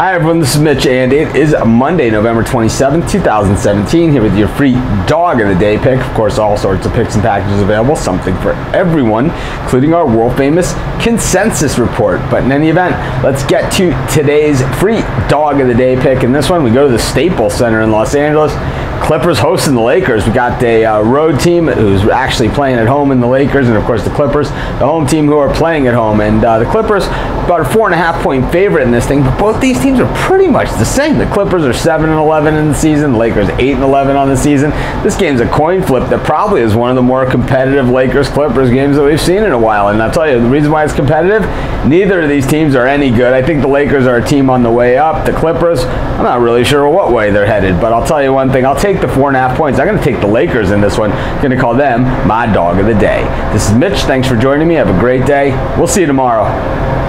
Hi everyone, this is Mitch and it is Monday, November 27th, 2017, here with your free dog of the day pick. Of course, all sorts of picks and packages available, something for everyone, including our world famous consensus report. But in any event, let's get to today's free dog of the day pick. In this one, we go to the Staples Center in Los Angeles. Clippers hosting the Lakers. We got a uh, road team who's actually playing at home in the Lakers, and of course the Clippers, the home team who are playing at home. And uh, the Clippers, about a four and a half point favorite in this thing, but both these teams are pretty much the same. The Clippers are seven and eleven in the season. The Lakers eight and eleven on the season. This game's a coin flip that probably is one of the more competitive Lakers Clippers games that we've seen in a while. And I'll tell you the reason why it's competitive. Neither of these teams are any good. I think the Lakers are a team on the way up. The Clippers, I'm not really sure what way they're headed, but I'll tell you one thing. I'll take take the four and a half points. I'm going to take the Lakers in this one. I'm going to call them my dog of the day. This is Mitch. Thanks for joining me. Have a great day. We'll see you tomorrow.